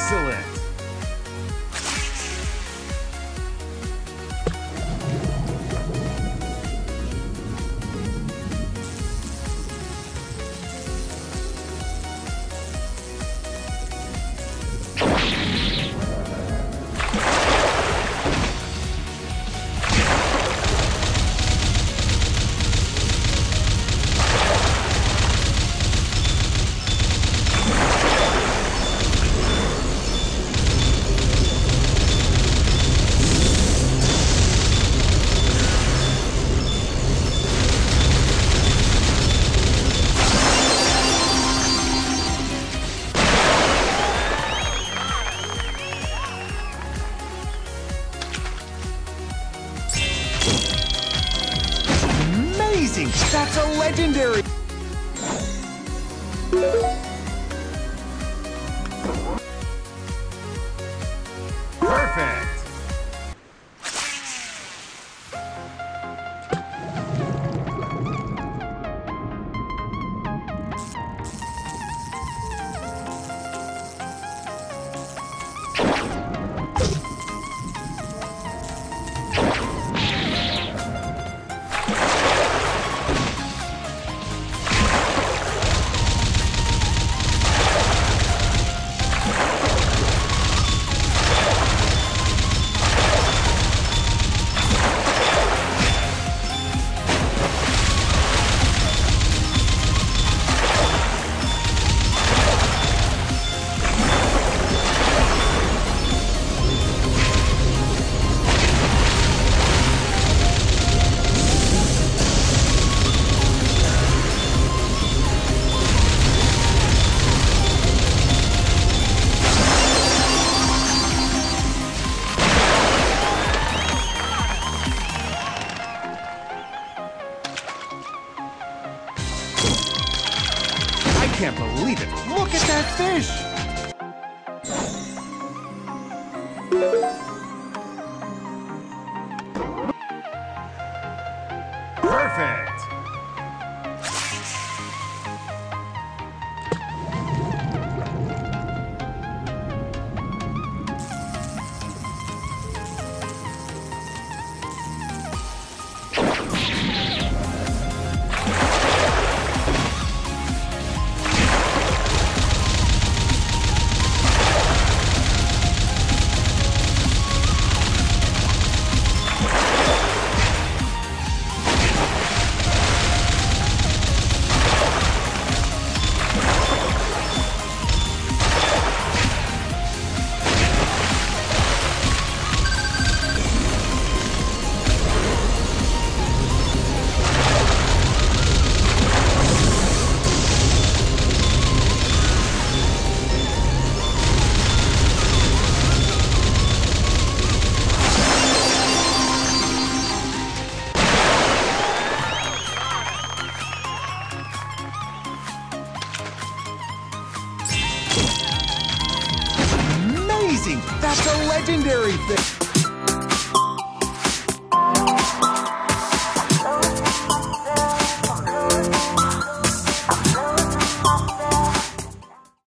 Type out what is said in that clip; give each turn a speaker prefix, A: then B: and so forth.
A: Excellent. That's a legendary! Can't believe it! Look at that fish! Perfect! That's a legendary fish!